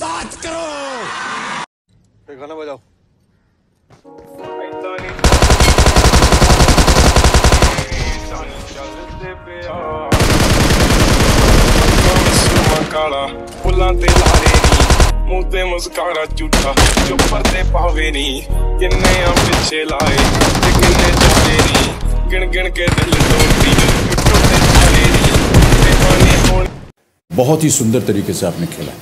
बात करो ਇਹ ਗਾਣਾ ਵਜਾਓ ਏਦਾਂ ਨੀ ਸਾਨੂੰ ਚੱਲਦੇ ਪਿਆ ਸੁਮਾ ਕਾਲਾ ਫੁੱਲਾਂ ਤੇ ਲਾਰੇ ਨੀ ਮੂੰਹ ਤੇ ਮੁਸਕਾਰਾ ਝੂਠਾ ਜੋ ਪਰਦੇ ਪਾਵੇ ਨੀ ਕਿੰਨੇ ਆ ਪਿੱਛੇ ਲਾਏ ਤੇ ਕਿੰਨੇ ਚਾਵੇ ਨੀ ਗਿਣ ਗਿਣ ਕੇ ਦਿਲ ਤੋੜਦੀ बहुत ही सुंदर तरीके से आपने खेला।